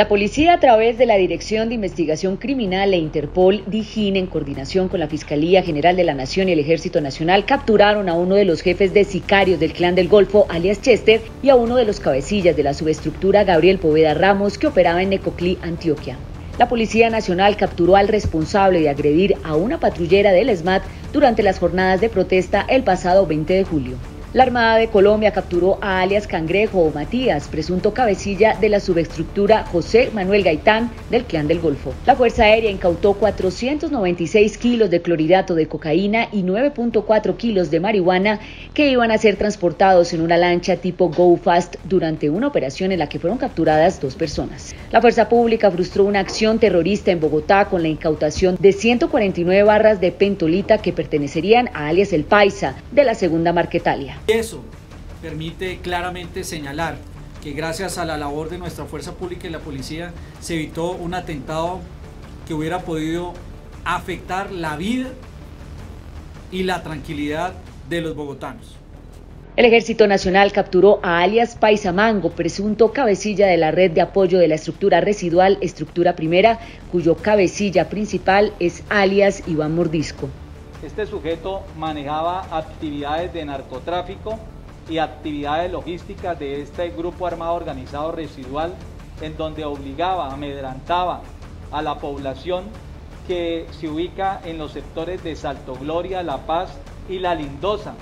La policía, a través de la Dirección de Investigación Criminal e Interpol, DIGIN, en coordinación con la Fiscalía General de la Nación y el Ejército Nacional, capturaron a uno de los jefes de sicarios del Clan del Golfo, alias Chester, y a uno de los cabecillas de la subestructura, Gabriel Poveda Ramos, que operaba en Necoclí, Antioquia. La Policía Nacional capturó al responsable de agredir a una patrullera del ESMAD durante las jornadas de protesta el pasado 20 de julio. La Armada de Colombia capturó a alias Cangrejo o Matías, presunto cabecilla de la subestructura José Manuel Gaitán del Clan del Golfo. La Fuerza Aérea incautó 496 kilos de clorhidrato de cocaína y 9.4 kilos de marihuana que iban a ser transportados en una lancha tipo Go Fast durante una operación en la que fueron capturadas dos personas. La Fuerza Pública frustró una acción terrorista en Bogotá con la incautación de 149 barras de pentolita que pertenecerían a alias El Paisa de la segunda Marquetalia. Eso permite claramente señalar que gracias a la labor de nuestra fuerza pública y la policía se evitó un atentado que hubiera podido afectar la vida y la tranquilidad de los bogotanos. El Ejército Nacional capturó a alias Paisamango, presunto cabecilla de la red de apoyo de la estructura residual Estructura Primera, cuyo cabecilla principal es alias Iván Mordisco. Este sujeto manejaba actividades de narcotráfico y actividades logísticas de este grupo armado organizado residual en donde obligaba, amedrantaba a la población que se ubica en los sectores de Salto Gloria, La Paz y La Lindosa.